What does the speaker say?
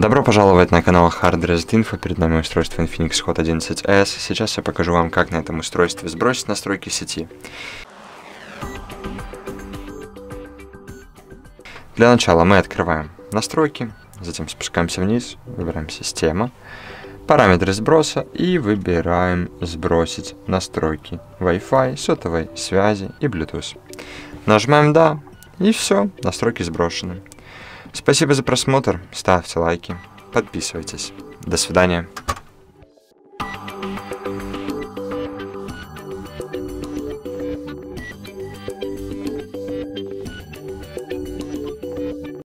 Добро пожаловать на канал Hard Reset Info. Перед нами устройство Infinix Hot 11s. Сейчас я покажу вам, как на этом устройстве сбросить настройки сети. Для начала мы открываем настройки, затем спускаемся вниз, выбираем система, параметры сброса и выбираем сбросить настройки Wi-Fi, сотовой связи и Bluetooth. Нажимаем да и все, настройки сброшены. Спасибо за просмотр, ставьте лайки, подписывайтесь. До свидания.